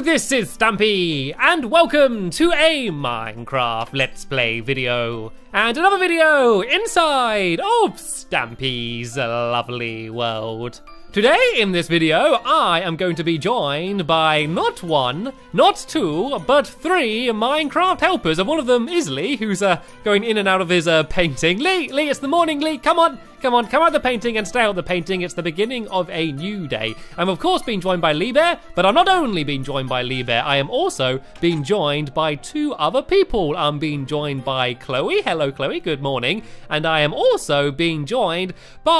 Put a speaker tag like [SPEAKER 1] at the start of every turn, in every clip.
[SPEAKER 1] this is Stampy, and welcome to a Minecraft Let's Play video, and another video inside of Stampy's lovely world. Today in this video, I am going to be joined by not one, not two, but three Minecraft helpers, and one of them is Lee, who's uh, going in and out of his uh, painting. Lee, Lee, it's the morning, Lee, come on, come on, come out the painting and stay out the painting. It's the beginning of a new day. I'm of course being joined by Lee Bear, but I'm not only being joined by Lee Bear, I am also being joined by two other people. I'm being joined by Chloe. Hello, Chloe, good morning. And I am also being joined by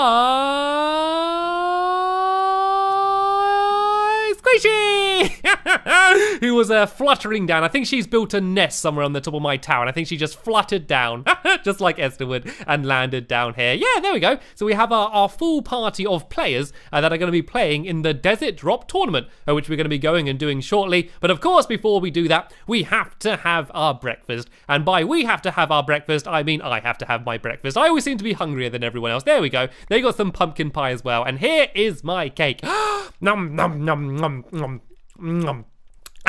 [SPEAKER 1] Squishy, who was uh, fluttering down. I think she's built a nest somewhere on the top of my tower, and I think she just fluttered down, just like Esther would, and landed down here. Yeah, there we go. So we have our, our full party of players uh, that are going to be playing in the Desert Drop Tournament, uh, which we're going to be going and doing shortly. But of course, before we do that, we have to have our breakfast. And by we have to have our breakfast, I mean I have to have my breakfast. I always seem to be hungrier than everyone else. There we go. They got some pumpkin pie as well. And here is my cake. nom nom nom nom nom nom.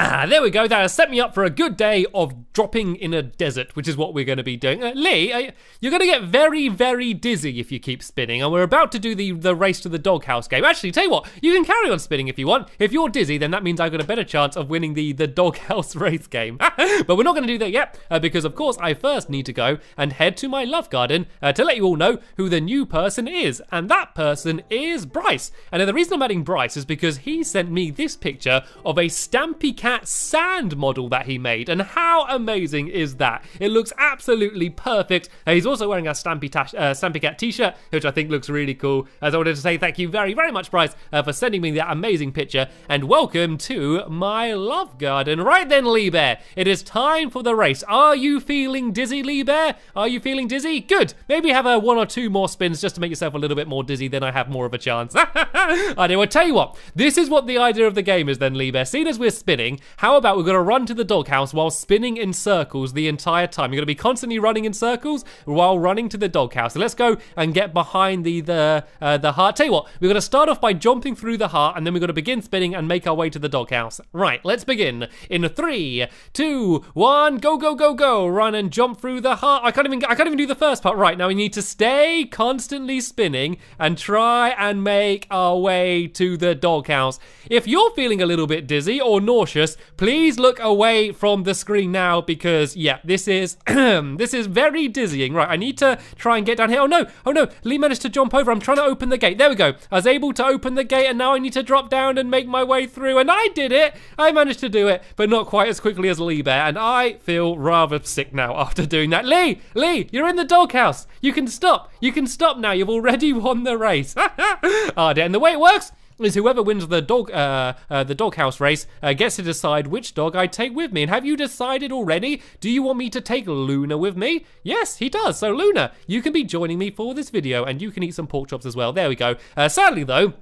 [SPEAKER 1] Ah, there we go. That has set me up for a good day of dropping in a desert, which is what we're going to be doing. Uh, Lee, uh, you're going to get very, very dizzy if you keep spinning, and we're about to do the, the race to the doghouse game. Actually, tell you what, you can carry on spinning if you want. If you're dizzy, then that means I've got a better chance of winning the, the doghouse race game. but we're not going to do that yet, uh, because of course I first need to go and head to my love garden uh, to let you all know who the new person is, and that person is Bryce. And the reason I'm adding Bryce is because he sent me this picture of a Stampy Cat sand model that he made, and how amazing is that? It looks absolutely perfect. Uh, he's also wearing a Stampy, tash, uh, Stampy Cat t-shirt, which I think looks really cool. As I wanted to say thank you very, very much, Bryce, uh, for sending me that amazing picture, and welcome to my love garden. Right then, Lee Bear, it is time for the race. Are you feeling dizzy, Lee Bear? Are you feeling dizzy? Good. Maybe have a one or two more spins just to make yourself a little bit more dizzy, then I have more of a chance. I know. I tell you what, this is what the idea of the game is then, Lee Bear. Seeing as we're spinning, how about we're going to run to the doghouse while spinning in circles the entire time? You're going to be constantly running in circles while running to the doghouse. So let's go and get behind the the uh, the heart. Tell you what, we're going to start off by jumping through the heart, and then we're going to begin spinning and make our way to the doghouse. Right, let's begin. In three, two, one, go, go, go, go! Run and jump through the heart. I can't even I can't even do the first part. Right now, we need to stay constantly spinning and try and make our way to the doghouse. If you're feeling a little bit dizzy or nauseous, please look away from the screen now because yeah, this is this is very dizzying. Right, I need to try and get down here. Oh no, oh no, Lee managed to jump over. I'm trying to open the gate. There we go. I was able to open the gate and now I need to drop down and make my way through. And I did it. I managed to do it, but not quite as quickly as Lee Bear. And I feel rather sick now after doing that. Lee, Lee, you're in the doghouse. You can stop. You can stop now. You've already won the race. oh dear. And the way it works is whoever wins the dog uh, uh, the doghouse race uh, gets to decide which dog I take with me. And have you decided already? Do you want me to take Luna with me? Yes, he does. So Luna, you can be joining me for this video, and you can eat some pork chops as well. There we go. Uh, sadly though.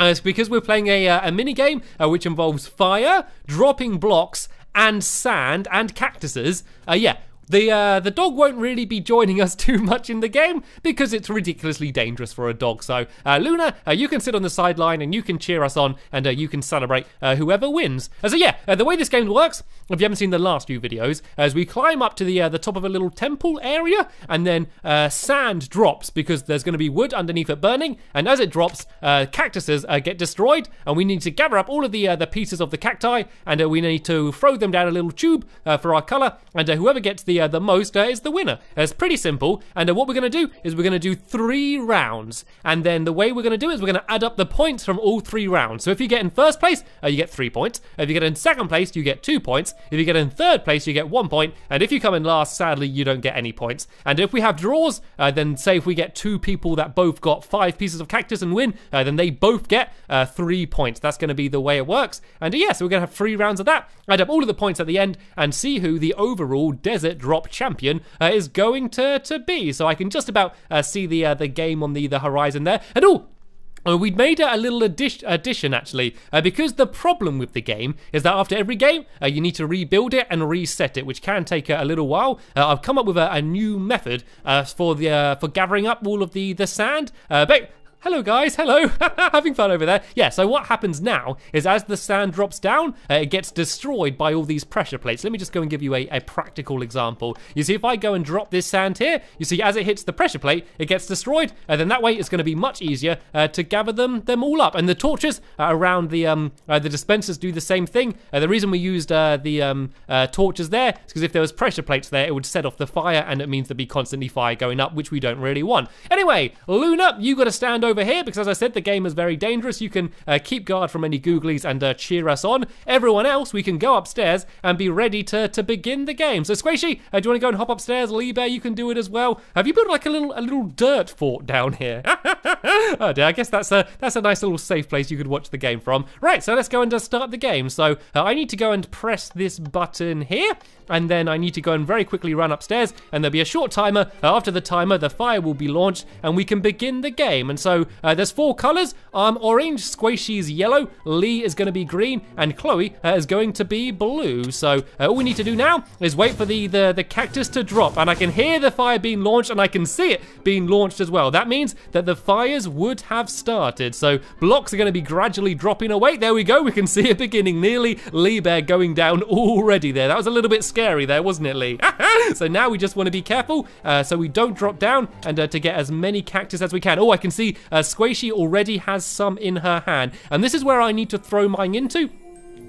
[SPEAKER 1] Uh, it's because we're playing a, uh, a mini game which involves fire, dropping blocks, and sand and cactuses. Yeah, the uh, the dog won't really be joining us too much in the game because it's ridiculously dangerous for a dog. So uh, Luna, uh, you can sit on the sideline and you can cheer us on and uh, you can celebrate uh, whoever wins. Uh, so yeah, the way this game works, if you haven't seen the last few videos, as we climb up to the the top of a little temple area and then sand drops because there's going to be wood underneath it burning, and as it drops, cactuses get destroyed, and we need to gather up all of the the pieces of the cacti and we need to throw them down a little tube for our color, and whoever gets the uh, the most uh, is the winner. It's pretty simple. And uh, what we're going to do is we're going to do three rounds. And then the way we're going to do is we're going to add up the points from all three rounds. So if you get in first place, uh, you get three points. If you get in second place, you get two points. If you get in third place, you get one point. And if you come in last, sadly, you don't get any points. And if we have draws, uh, then say if we get two people that both got five pieces of cactus and win, uh, then they both get three points. That's going to be the way it works. And yes, yeah, so we're going to have three rounds of that. Add up all of the points at the end and see who the overall desert drop champion uh, is going to, to be. So I can just about uh, see the uh, the game on the, the horizon there. And oh, uh, we'd made a little addition, addition actually, uh, because the problem with the game is that after every game, uh, you need to rebuild it and reset it, which can take a, little while. I've come up with a, a new method for the for gathering up all of the the sand. but Hello guys, hello. Having fun over there. Yeah, so what happens now is as the sand drops down, uh, it gets destroyed by all these pressure plates. Let me just go and give you a, a practical example. You see, if I go and drop this sand here, you see as it hits the pressure plate, it gets destroyed, and then that way it's going to be much easier uh, to gather them them all up. And the torches around the um, uh, the dispensers do the same thing. Uh, the reason we used uh, the um, torches there is because if there was pressure plates there, it would set off the fire, and it means there'd be constantly fire going up, which we don't really want. Anyway, Luna, you got to stand over over here because, as I said, the game is very dangerous. You can uh, keep guard from any googlies and uh, cheer us on. Everyone else, we can go upstairs and be ready to, to begin the game. So, Squishy, uh, do you want to go and hop upstairs? Lee Bear, you can do it as well. Have you built like a little a little dirt fort down here? oh dear, I guess that's a that's a nice little safe place you could watch the game from. Right, so let's go and uh, start the game. So uh, I need to go and press this button here, and then I need to go and very quickly run upstairs, and there'll be a short timer. After the timer, the fire will be launched, and we can begin the game. And so uh, there's four colors. Um, orange, Squishy's yellow, Lee is going to be green, and Chloe uh, is going to be blue. So uh, all we need to do now is wait for the, the, the cactus to drop, and I can hear the fire being launched, and I can see it being launched as well. That means that the fires would have started. So blocks are going to be gradually dropping away. There we go. We can see it beginning. Nearly Lee Bear going down already there. That was a little bit scary there, wasn't it, Lee? so now we just want to be careful uh, so we don't drop down and uh, to get as many cactus as we can. Oh, I can see uh, Squishy already has some in her hand. And this is where I need to throw mine into.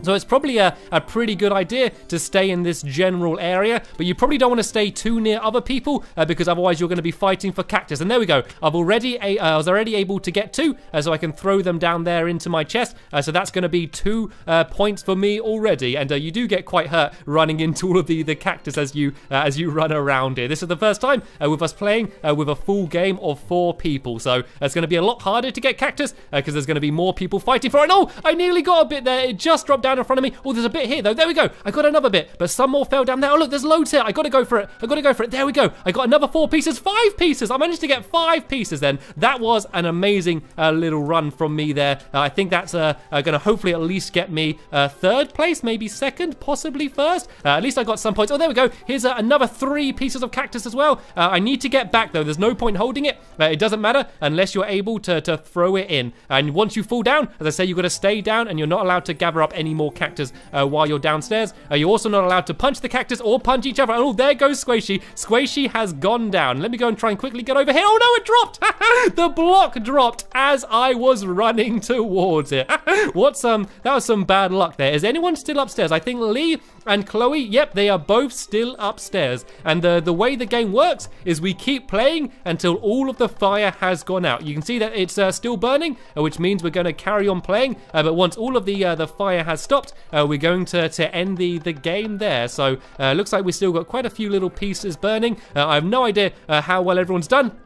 [SPEAKER 1] So it's probably a, a pretty good idea to stay in this general area, but you probably don't want to stay too near other people uh, because otherwise you're going to be fighting for cactus. And there we go. I've already uh, I was already able to get two, uh, so I can throw them down there into my chest. Uh, so that's going to be two uh, points for me already. And uh, you do get quite hurt running into all of the, the cactus as you as you run around here. This is the first time with us playing with a full game of four people, so it's going to be a lot harder to get cactus because there's going to be more people fighting for it. Oh, I nearly got a bit there. It just dropped down down in front of me. Oh, there's a bit here though. There we go. I got another bit, but some more fell down there. Oh, look, there's loads here. I got to go for it. I got to go for it. There we go. I got another four pieces, five pieces. I managed to get five pieces then. That was an amazing uh, little run from me there. Uh, I think that's uh, uh going to hopefully at least get me uh, third place, maybe second, possibly first. Uh, at least I got some points. Oh, there we go. Here's another three pieces of cactus as well. I need to get back though. There's no point holding it. it doesn't matter unless you're able to, to throw it in. And once you fall down, as I say, you've got to stay down and you're not allowed to gather up any more cactus uh, while you're downstairs. Uh, you're also not allowed to punch the cactus or punch each other. Oh, there goes Squishy. Squishy has gone down. Let me go and try and quickly get over here. Oh no, it dropped. the block dropped as I was running towards it. What's um? That was some bad luck there. Is anyone still upstairs? I think Lee and Chloe, yep, they are both still upstairs. And the, the way the game works is we keep playing until all of the fire has gone out. You can see that it's uh, still burning, uh, which means we're going to carry on playing. Uh, but once all of the uh, the fire has stopped, uh, we're going to, to end the, the game there. So uh, looks like we've still got quite a few little pieces burning. I have no idea how well everyone's done.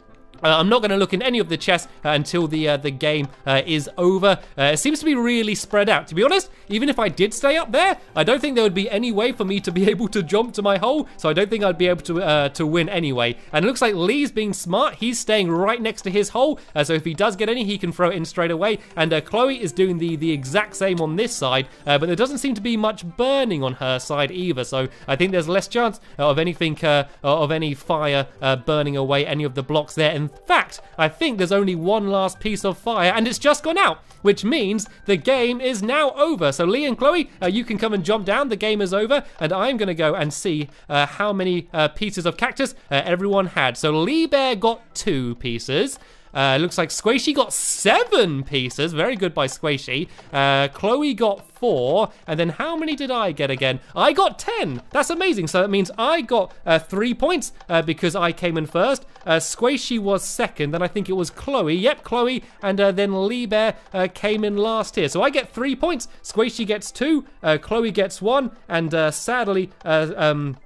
[SPEAKER 1] Uh, I'm not going to look in any of the chests uh, until the uh, the game uh, is over. Uh, it seems to be really spread out. To be honest, even if I did stay up there, I don't think there would be any way for me to be able to jump to my hole. So I don't think I'd be able to uh, to win anyway. And it looks like Lee's being smart. He's staying right next to his hole. so if he does get any, he can throw it in straight away. And Chloe is doing the the exact same on this side, but there doesn't seem to be much burning on her side either. So I think there's less chance of anything of any fire burning away any of the blocks there. And in fact, I think there's only one last piece of fire and it's just gone out, which means the game is now over. So Lee and Chloe, uh, you can come and jump down. The game is over and I'm going to go and see uh, how many uh, pieces of cactus uh, everyone had. So Lee Bear got two pieces. Uh, looks like Squishy got seven pieces. Very good by Squishy. Uh, Chloe got four. And then how many did I get again? I got 10. That's amazing. So that means I got uh, three points uh, because I came in first. Uh, Squishy was second. Then I think it was Chloe. Yep, Chloe. And uh, then Lee Bear uh, came in last here. So I get three points. Squishy gets two. Chloe gets one. And sadly, um,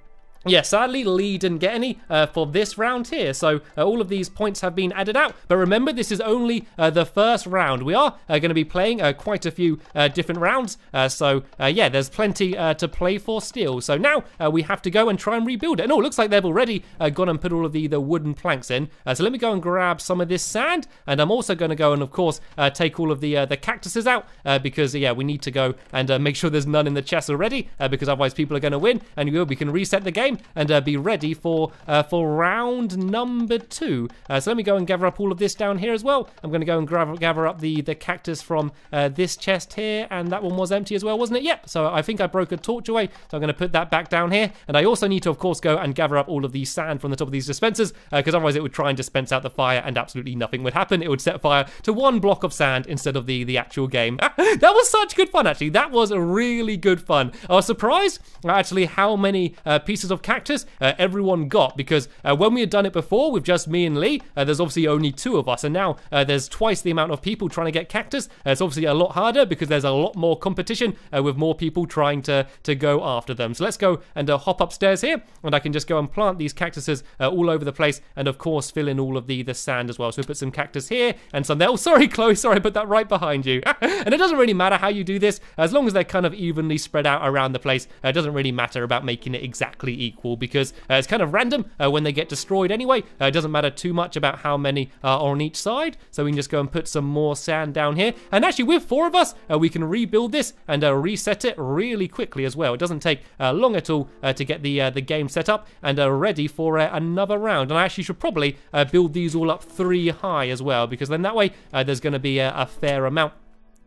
[SPEAKER 1] yeah, sadly, Lee didn't get any uh, for this round here, so uh, all of these points have been added out. But remember, this is only uh, the first round. We are uh, going to be playing uh, quite a few uh, different rounds, so yeah, there's plenty to play for still. So now we have to go and try and rebuild it. And oh, it looks like they've already gone and put all of the, the wooden planks in. so let me go and grab some of this sand, and I'm also going to go and, of course, take all of the the cactuses out, because, yeah, we need to go and make sure there's none in the chest already, because otherwise people are going to win, and we can reset the game game and uh, be ready for uh, for round number two. Uh, so let me go and gather up all of this down here as well. I'm going to go and gather, gather up the, the cactus from uh, this chest here, and that one was empty as well, wasn't it? Yep, so I think I broke a torch away, so I'm going to put that back down here. And I also need to, of course, go and gather up all of the sand from the top of these dispensers, because uh, otherwise it would try and dispense out the fire and absolutely nothing would happen. It would set fire to one block of sand instead of the, the actual game. that was such good fun, actually. That was really good fun. I was surprised, actually, how many uh, pieces of cactus uh, everyone got, because uh, when we had done it before with just me and Lee, uh, there's obviously only two of us, and now uh, there's twice the amount of people trying to get cactus. it's obviously a lot harder because there's a lot more competition with more people trying to, to go after them. So let's go and hop upstairs here, and I can just go and plant these cactuses all over the place, and of course fill in all of the, the sand as well. So we put some cactus here and some there. Oh, sorry, Chloe, sorry, I put that right behind you. and it doesn't really matter how you do this, as long as they're kind of evenly spread out around the place. Uh, it doesn't really matter about making it exactly equal because uh, it's kind of random uh, when they get destroyed anyway. Uh, it doesn't matter too much about how many are on each side. So we can just go and put some more sand down here. And actually, with four of us, uh, we can rebuild this and uh, reset it really quickly as well. It doesn't take long at all to get the the game set up and ready for another round. And I actually should probably build these all up three high as well because then that way there's going to be a fair amount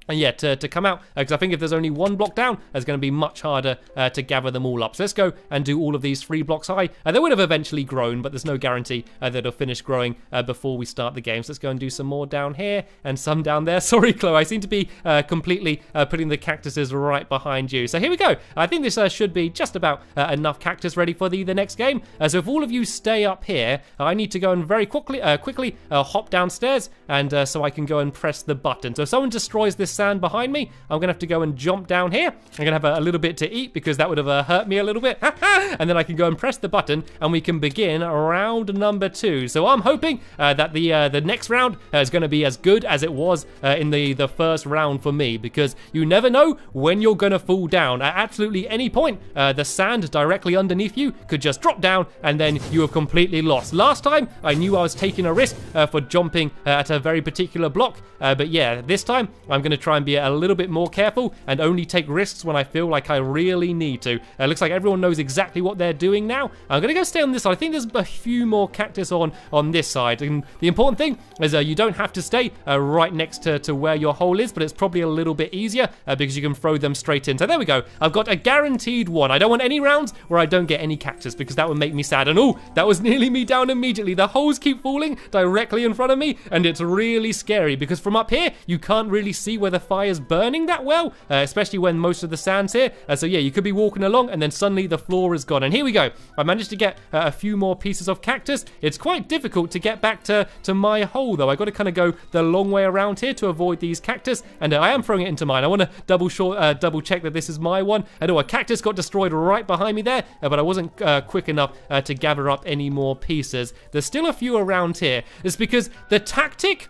[SPEAKER 1] and yeah, to, to come out, because uh, I think if there's only one block down, it's going to be much harder uh, to gather them all up. So let's go and do all of these three blocks high. Uh, they would have eventually grown, but there's no guarantee uh, that it'll finish growing uh, before we start the game. So let's go and do some more down here and some down there. Sorry, Chloe, I seem to be uh, completely putting the cactuses right behind you. So here we go. I think this should be just about enough cactus ready for the, the next game. so if all of you stay up here, I need to go and very quickly, quickly hop downstairs, and so I can go and press the button. So if someone destroys this sand behind me. I'm gonna have to go and jump down here. I'm gonna have a, a little bit to eat because that would have uh, hurt me a little bit. and then I can go and press the button and we can begin round number two. So I'm hoping uh, that the uh, the next round uh, is gonna be as good as it was uh, in the, the first round for me because you never know when you're gonna fall down. At absolutely any point, uh, the sand directly underneath you could just drop down and then you have completely lost. Last time, I knew I was taking a risk for jumping at a very particular block, but yeah, this time I'm gonna try and be a little bit more careful and only take risks when I feel like I really need to. It looks like everyone knows exactly what they're doing now. I'm going to go stay on this side. I think there's a few more cactus on, on this side. And the important thing is uh, you don't have to stay uh, right next to, to where your hole is, but it's probably a little bit easier uh, because you can throw them straight in. So there we go. I've got a guaranteed one. I don't want any rounds where I don't get any cactus because that would make me sad. And oh, that was nearly me down immediately. The holes keep falling directly in front of me and it's really scary because from up here, you can't really see where the fire's burning that well, uh, especially when most of the sand's here. Uh, so yeah, you could be walking along and then suddenly the floor is gone. And here we go. I managed to get uh, a few more pieces of cactus. It's quite difficult to get back to, to my hole though. I got to kind of go the long way around here to avoid these cactus. And uh, I am throwing it into mine. I want to double short, uh, double check that this is my one. I know a cactus got destroyed right behind me there, uh, but I wasn't quick enough to gather up any more pieces. There's still a few around here. It's because the tactic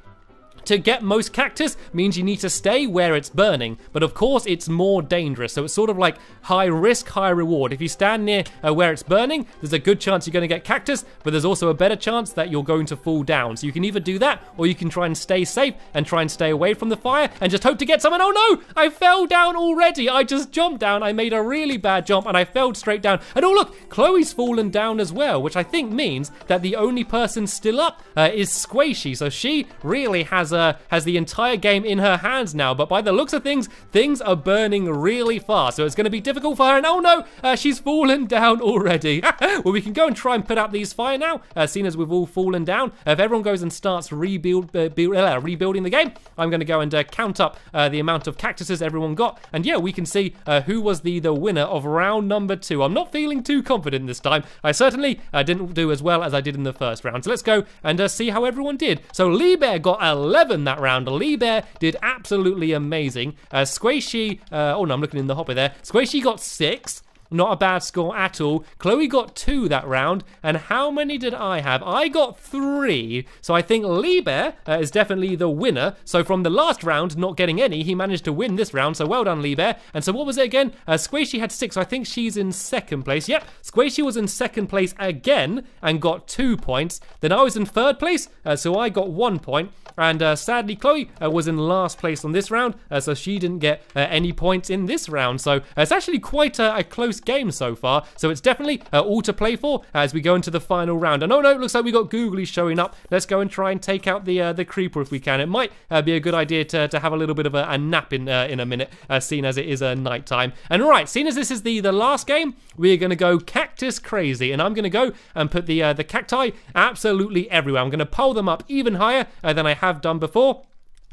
[SPEAKER 1] to get most cactus means you need to stay where it's burning, but of course it's more dangerous. So it's sort of like high risk, high reward. If you stand near uh, where it's burning, there's a good chance you're going to get cactus, but there's also a better chance that you're going to fall down. So you can either do that, or you can try and stay safe and try and stay away from the fire and just hope to get someone. Oh no, I fell down already. I just jumped down. I made a really bad jump and I fell straight down. And oh look, Chloe's fallen down as well, which I think means that the only person still up uh, is Squishy. So she really has uh, has the entire game in her hands now, but by the looks of things, things are burning really fast, so it's going to be difficult for her, and oh no, uh, she's fallen down already. well, we can go and try and put out these fire now, uh, seeing as we've all fallen down. if everyone goes and starts rebuild, uh, uh, rebuilding the game, I'm going to go and uh, count up the amount of cactuses everyone got, and yeah, we can see who was the, the winner of round number two. I'm not feeling too confident this time. I certainly didn't do as well as I did in the first round, so let's go and see how everyone did. So Lee Bear got 11 that round. Lee Bear did absolutely amazing. Uh, Squishy, uh, oh no, I'm looking in the hopper there. Squishy got six. Not a bad score at all. Chloe got two that round. And how many did I have? I got three. So I think Lee Bear uh, is definitely the winner. So from the last round, not getting any, he managed to win this round. So well done, Lee Bear. And so what was it again? Uh, Squishy had six. So I think she's in second place. Yep, Squishy was in second place again and got two points. Then I was in third place. Uh, so I got one point. And uh, sadly, Chloe uh, was in last place on this round. Uh, so she didn't get uh, any points in this round. So it's actually quite a, a close game so far. So it's definitely uh, all to play for as we go into the final round. And oh no, it looks like we got Googly showing up. Let's go and try and take out the uh, the creeper if we can. It might uh, be a good idea to, to have a little bit of a, a nap in uh, in a minute, uh, seeing as it is uh, night time. And all right, seeing as this is the the last game, we're gonna go cactus crazy, and I'm gonna go and put the the cacti absolutely everywhere. I'm gonna pole them up even higher than I have done before.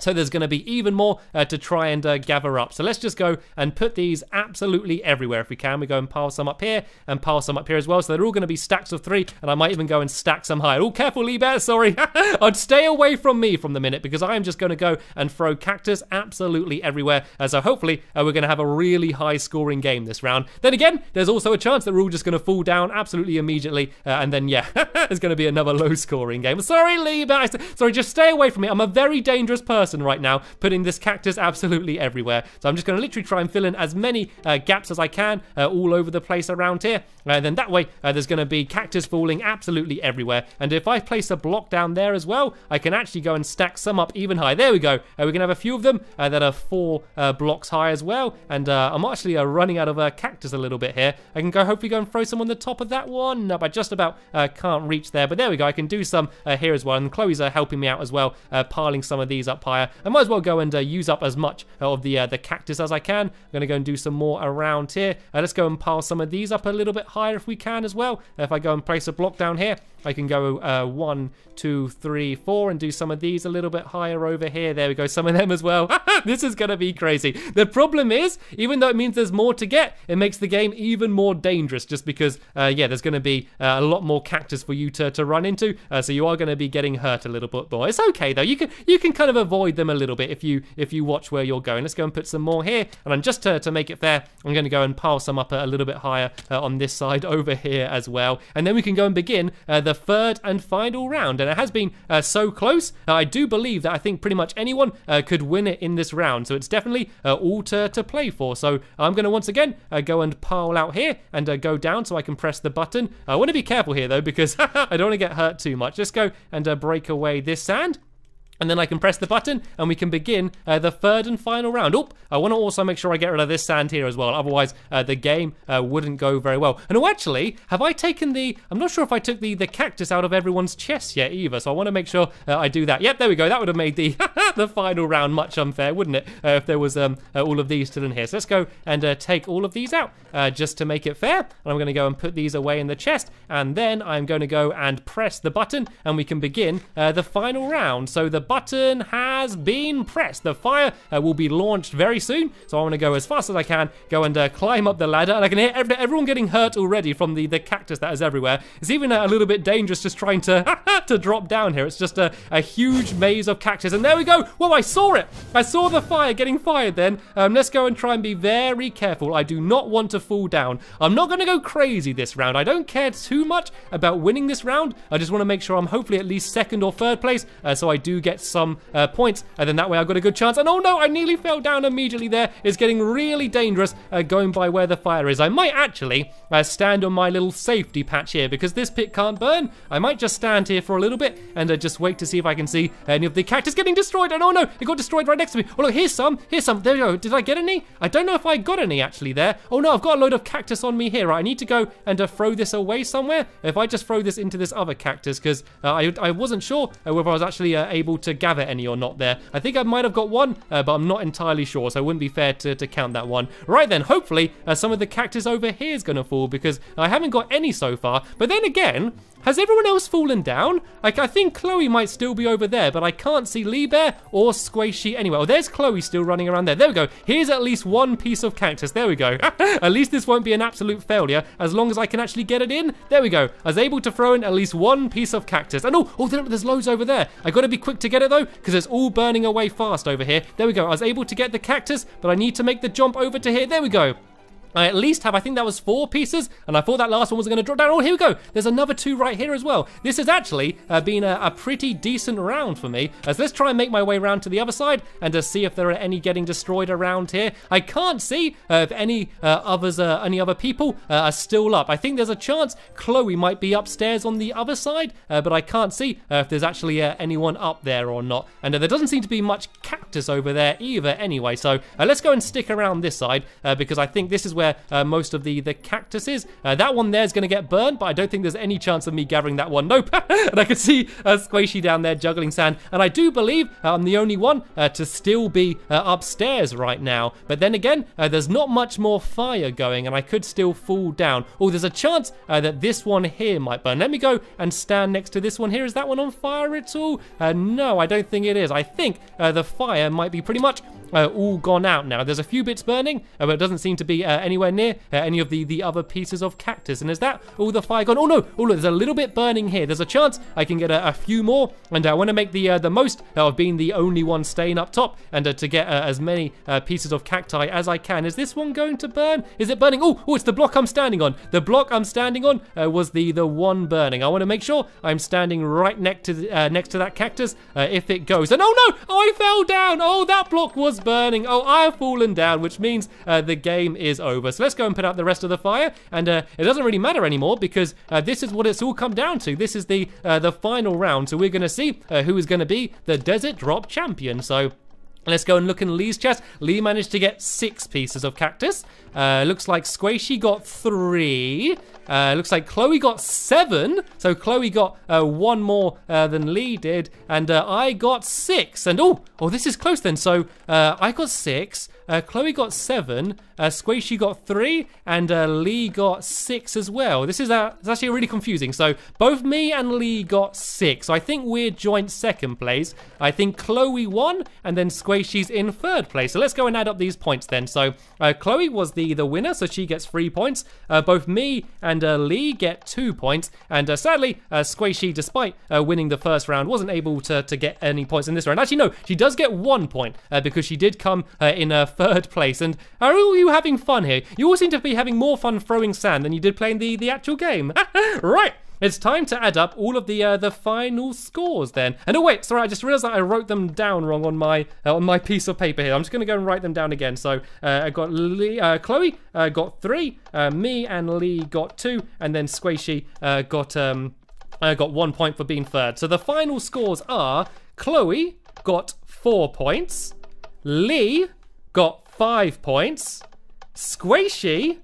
[SPEAKER 1] So there's going to be even more uh, to try and uh, gather up. So let's just go and put these absolutely everywhere if we can. We go and pile some up here and pile some up here as well. So they're all going to be stacks of three, and I might even go and stack some higher. Oh, careful, Lee Bear, sorry. I'd stay away from me from the minute because I am just going to go and throw cactus absolutely everywhere. Uh, so hopefully uh, we're going to have a really high scoring game this round. Then again, there's also a chance that we're all just going to fall down absolutely immediately. Uh, and then, yeah, there's going to be another low scoring game. Sorry, Lee Bear. Sorry, just stay away from me. I'm a very dangerous person person right now, putting this cactus absolutely everywhere. So I'm just going to literally try and fill in as many uh, gaps as I can uh, all over the place around here. And uh, then that way, uh, there's going to be cactus falling absolutely everywhere. And if I place a block down there as well, I can actually go and stack some up even higher. There we go. Uh, we can have a few of them that are four blocks high as well. And I'm actually running out of cactus a little bit here. I can go hopefully go and throw some on the top of that one. Nope, I just about can't reach there. But there we go. I can do some here as well. And Chloe's helping me out as well, piling some of these up I might as well go and uh, use up as much of the uh, the cactus as I can. I'm going to go and do some more around here. Uh, let's go and pile some of these up a little bit higher if we can as well. If I go and place a block down here, I can go uh, one, two, three, four, and do some of these a little bit higher over here. There we go, some of them as well. this is gonna be crazy. The problem is, even though it means there's more to get, it makes the game even more dangerous just because, uh, yeah, there's gonna be uh, a lot more cactus for you to, to run into. Uh, so you are gonna be getting hurt a little bit more. It's okay though. You can you can kind of avoid them a little bit if you if you watch where you're going. Let's go and put some more here. And I'm just to, to make it fair, I'm gonna go and pile some up a, a little bit higher uh, on this side over here as well. And then we can go and begin uh, the third and final round. And it has been uh, so close. Uh, I do believe that I think pretty much anyone uh, could win it in this round. So it's definitely uh, all to, to play for. So I'm going to once again go and pile out here and go down so I can press the button. I want to be careful here though because I don't want to get hurt too much. Let's go and break away this sand and then I can press the button and we can begin uh, the third and final round. Oh, I want to also make sure I get rid of this sand here as well, otherwise uh, the game uh, wouldn't go very well. And oh, actually, have I taken the, I'm not sure if I took the, the cactus out of everyone's chest yet either, so I want to make sure uh, I do that. Yep, there we go, that would have made the, the final round much unfair, wouldn't it, uh, if there was um, uh, all of these still in here. So let's go and take all of these out just to make it fair. And I'm going to go and put these away in the chest, and then I'm going to go and press the button, and we can begin the final round. So the button has been pressed. The fire uh, will be launched very soon, so I want to go as fast as I can, go and uh, climb up the ladder, and I can hear everyone getting hurt already from the, the cactus that is everywhere. It's even a little bit dangerous just trying to, to drop down here. It's just a, a huge maze of cactus, and there we go! Whoa, I saw it! I saw the fire getting fired then. Um, let's go and try and be very careful. I do not want to fall down. I'm not going to go crazy this round. I don't care too much about winning this round. I just want to make sure I'm hopefully at least second or third place, uh, so I do get some uh, points, and then that way I've got a good chance. And oh no, I nearly fell down immediately there. It's getting really dangerous uh, going by where the fire is. I might actually uh, stand on my little safety patch here because this pit can't burn. I might just stand here for a little bit and uh, just wait to see if I can see any of the cactus getting destroyed. And oh no, it got destroyed right next to me. Oh look, here's some, here's some. There we go. Did I get any? I don't know if I got any actually there. Oh no, I've got a load of cactus on me here. Right, I need to go and uh, throw this away somewhere. If I just throw this into this other cactus because uh, I, I wasn't sure whether I was actually able to gather any or not there. I think I might have got one, uh, but I'm not entirely sure, so it wouldn't be fair to, to count that one. Right then, hopefully uh, some of the cactus over here is going to fall because I haven't got any so far. But then again, has everyone else fallen down? Like, I think Chloe might still be over there, but I can't see Lee Bear or Squishy anywhere. Oh, there's Chloe still running around there. There we go. Here's at least one piece of cactus. There we go. at least this won't be an absolute failure as long as I can actually get it in. There we go. I was able to throw in at least one piece of cactus. And oh, oh there's loads over there. I got to be quick to get it though because it's all burning away fast over here. There we go. I was able to get the cactus, but I need to make the jump over to here. There we go. I at least have, I think that was four pieces, and I thought that last one was going to drop down. Oh, here we go. There's another two right here as well. This has actually uh, been a, a, pretty decent round for me. As let's try and make my way around to the other side and to see if there are any getting destroyed around here. I can't see uh, if any uh, others, uh, any other people uh, are still up. I think there's a chance Chloe might be upstairs on the other side, uh, but I can't see if there's actually anyone up there or not. And there doesn't seem to be much cactus over there either anyway. So let's go and stick around this side because I think this is where where uh, most of the, the cactus is. Uh, that one there is going to get burned, but I don't think there's any chance of me gathering that one. Nope. and I can see uh, Squishy down there juggling sand. And I do believe uh, I'm the only one uh, to still be uh, upstairs right now. But then again, there's not much more fire going, and I could still fall down. Oh, there's a chance that this one here might burn. Let me go and stand next to this one here. Is that one on fire at all? no, I don't think it is. I think the fire might be pretty much uh, all gone out now. There's a few bits burning, uh, but it doesn't seem to be uh, anywhere near uh, any of the, the other pieces of cactus. And is that all the fire gone? Oh no, oh look, there's a little bit burning here. There's a chance I can get a, a few more, and I want to make the uh, the most of being the only one staying up top, and uh, to get as many pieces of cacti as I can. Is this one going to burn? Is it burning? Oh, oh, it's the block I'm standing on. The block I'm standing on was the the one burning. I want to make sure I'm standing right next to the, next to that cactus if it goes. And oh no, I fell down. Oh, that block was burning. Oh, I have fallen down, which means uh, the game is over. So let's go and put out the rest of the fire. And uh, it doesn't really matter anymore because uh, this is what it's all come down to. This is the uh, the final round. So we're going to see uh, who is going to be the Desert Drop champion. So Let's go and look in Lee's chest. Lee managed to get six pieces of cactus. Uh, looks like Squishy got three. Uh, looks like Chloe got seven. So Chloe got uh, one more uh, than Lee did. And uh, I got six. And oh, oh, this is close then. So uh, I got six. Uh, Chloe got seven, uh, Squishy got three, and uh, Lee got six as well. This is uh, it's actually really confusing. So both me and Lee got six. So I think we're joint second place. I think Chloe won, and then Squishy's in third place. So let's go and add up these points then. So uh, Chloe was the the winner, so she gets three points. Uh, both me and uh, Lee get two points, and sadly, uh, Squishy, despite winning the first round, wasn't able to to get any points in this round. Actually, no, she does get one point because she did come in uh, third place. And are all you having fun here? You all seem to be having more fun throwing sand than you did playing the, the actual game. right. It's time to add up all of the uh, the final scores then. And oh wait, sorry, I just realized that I wrote them down wrong on my uh, on my piece of paper here. I'm just gonna go and write them down again. So uh, I got Lee, uh, Chloe uh, got three, uh, me and Lee got two, and then Squishy got um got one point for being third. So the final scores are Chloe got four points, Lee got five points. Squishy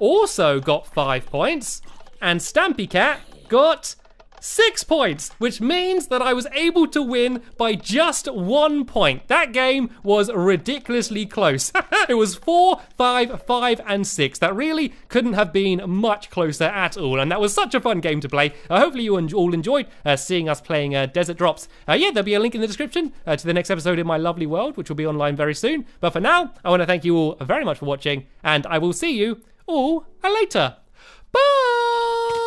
[SPEAKER 1] also got five points. And Stampy Cat got six points, which means that I was able to win by just one point. That game was ridiculously close. it was four, five, five, and six. That really couldn't have been much closer at all, and that was such a fun game to play. Uh, hopefully you all enjoyed uh, seeing us playing uh, Desert Drops. Uh, yeah, there'll be a link in the description uh, to the next episode in my lovely world, which will be online very soon. But for now, I want to thank you all very much for watching, and I will see you all later. Bye!